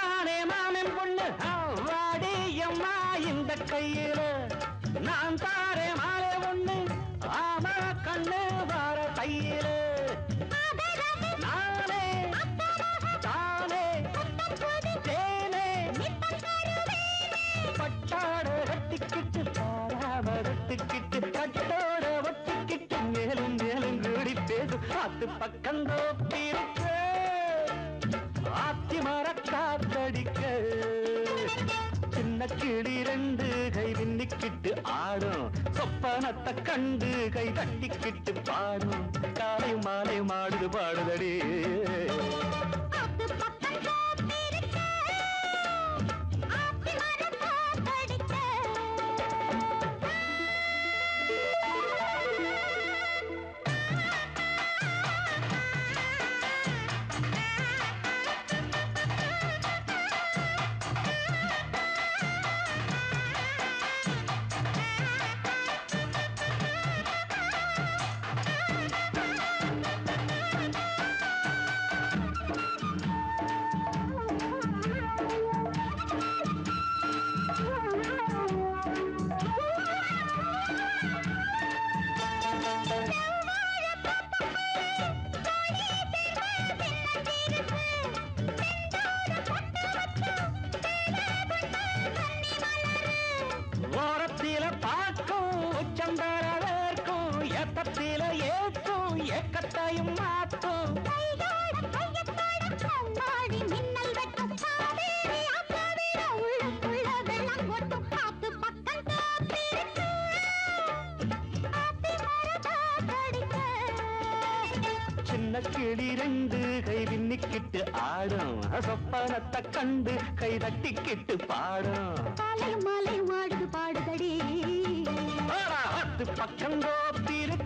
நானே மாமன் பொண்ணு. வாடி அம்மா இந்த கையில நான் தாரே மாலை ஒண்ணு. ஆமா கண்ணு வார கையில நானே தானே தேனே. பட்டாட கட்டிக்கிட்டு பாராம கட்டிக்கிட்டு கட்டோட ஒட்டிக்கிட்டு மேலும் மேலும் கூடி பேசும் பத்து பக்கம் தோப்பி ஆத்தி கிளி ரெண்டு கை விண்ணிக்கிட்டு ஆடும். சொப்பனத்தை கண்டு கை தட்டி காத்தடிக்க சின்ன கிளி ரெண்டு கை விண்ணிக்கிட்டு ஆடும். சொப்பனத்தை கண்டு கை தட்டிக்கிட்டு பாடும். மாலை மாடுது பாடுதடி. பக்கம் தோப்பிருக்க